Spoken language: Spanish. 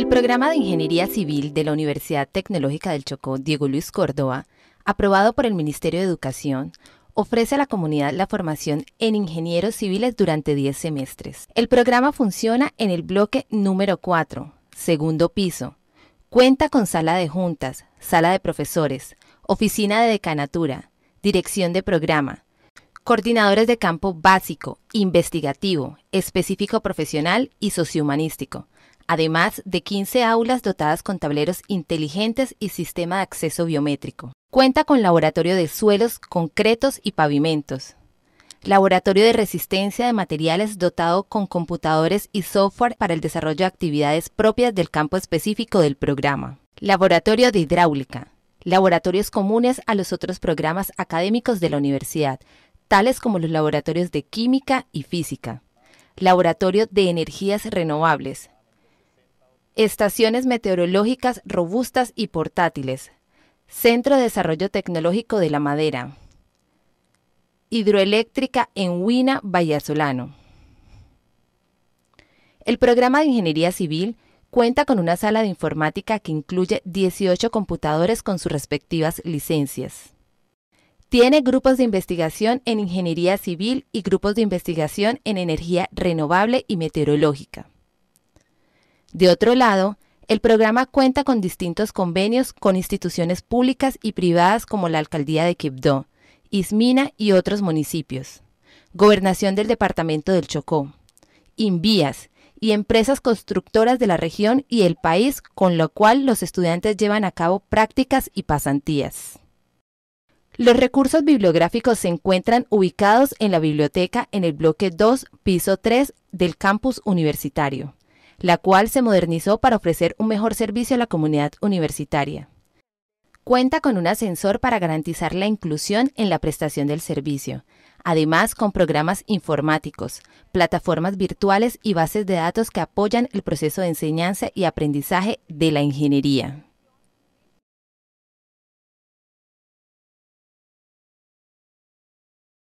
El programa de Ingeniería Civil de la Universidad Tecnológica del Chocó Diego Luis Córdoba, aprobado por el Ministerio de Educación, ofrece a la comunidad la formación en ingenieros civiles durante 10 semestres. El programa funciona en el bloque número 4, segundo piso. Cuenta con sala de juntas, sala de profesores, oficina de decanatura, dirección de programa, coordinadores de campo básico, investigativo, específico profesional y sociohumanístico, además de 15 aulas dotadas con tableros inteligentes y sistema de acceso biométrico. Cuenta con laboratorio de suelos concretos y pavimentos. Laboratorio de resistencia de materiales dotado con computadores y software para el desarrollo de actividades propias del campo específico del programa. Laboratorio de hidráulica. Laboratorios comunes a los otros programas académicos de la universidad, tales como los laboratorios de química y física. Laboratorio de energías renovables. Estaciones meteorológicas robustas y portátiles, Centro de Desarrollo Tecnológico de la Madera. Hidroeléctrica en Huina, Vallasolano. El programa de Ingeniería Civil cuenta con una sala de informática que incluye 18 computadores con sus respectivas licencias. Tiene grupos de investigación en ingeniería civil y grupos de investigación en energía renovable y meteorológica. De otro lado, el programa cuenta con distintos convenios con instituciones públicas y privadas como la Alcaldía de Quibdó, Ismina y otros municipios, Gobernación del Departamento del Chocó, Invías y empresas constructoras de la región y el país, con lo cual los estudiantes llevan a cabo prácticas y pasantías. Los recursos bibliográficos se encuentran ubicados en la biblioteca en el bloque 2, piso 3 del campus universitario la cual se modernizó para ofrecer un mejor servicio a la comunidad universitaria. Cuenta con un ascensor para garantizar la inclusión en la prestación del servicio, además con programas informáticos, plataformas virtuales y bases de datos que apoyan el proceso de enseñanza y aprendizaje de la ingeniería.